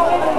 Oh!